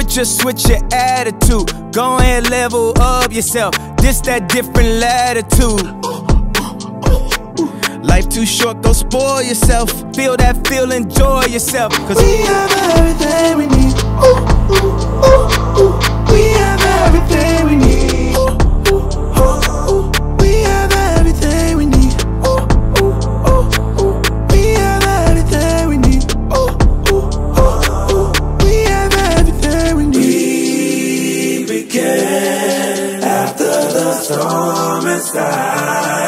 just switch your attitude. Go ahead, level up yourself. This that different latitude. Life too short, go spoil yourself. Feel that feel, enjoy yourself. Cause we have everything weekend after the storm is gone.